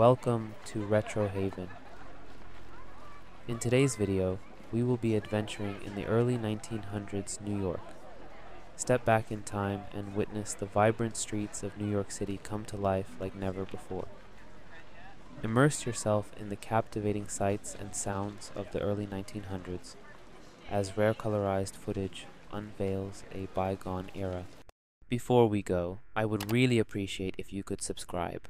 Welcome to Retro Haven. In today's video, we will be adventuring in the early 1900s New York. Step back in time and witness the vibrant streets of New York City come to life like never before. Immerse yourself in the captivating sights and sounds of the early 1900s as rare colorized footage unveils a bygone era. Before we go, I would really appreciate if you could subscribe.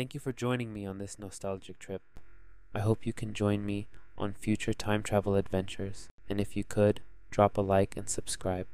Thank you for joining me on this nostalgic trip. I hope you can join me on future time travel adventures, and if you could, drop a like and subscribe.